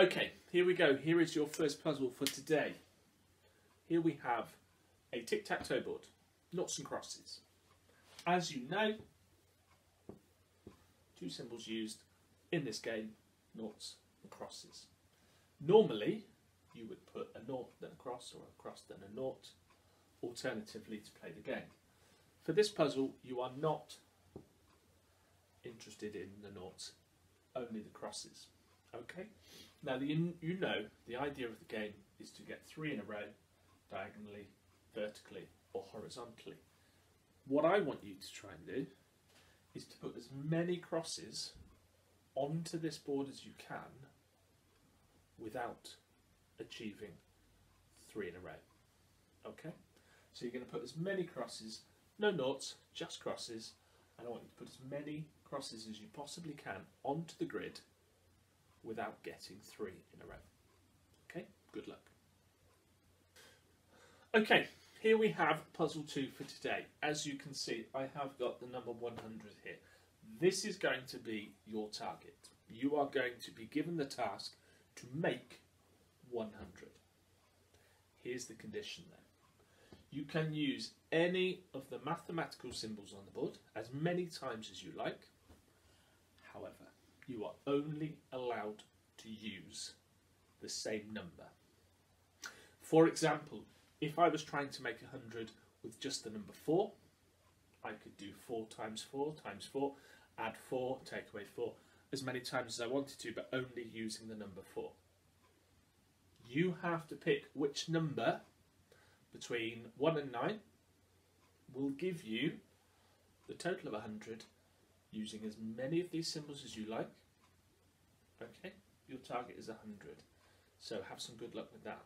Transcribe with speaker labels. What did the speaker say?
Speaker 1: Okay, here we go. Here is your first puzzle for today. Here we have a tic-tac-toe board, noughts and crosses. As you know, two symbols used in this game, noughts and crosses. Normally, you would put a nought then a cross or a cross then a nought, alternatively to play the game. For this puzzle, you are not interested in the noughts, only the crosses. Okay? Now, the, you know the idea of the game is to get three in a row, diagonally, vertically, or horizontally. What I want you to try and do is to put as many crosses onto this board as you can without achieving three in a row. Okay? So you're going to put as many crosses, no noughts, just crosses, and I want you to put as many crosses as you possibly can onto the grid without getting three in a row. Okay, good luck. Okay, here we have puzzle two for today. As you can see, I have got the number 100 here. This is going to be your target. You are going to be given the task to make 100. Here's the condition then. You can use any of the mathematical symbols on the board as many times as you like. However, you are only allowed use the same number. For example, if I was trying to make 100 with just the number 4, I could do 4 times 4 times 4, add 4, take away 4, as many times as I wanted to, but only using the number 4. You have to pick which number between 1 and 9 will give you the total of 100 using as many of these symbols as you like. Okay, your target is 100. So have some good luck with that.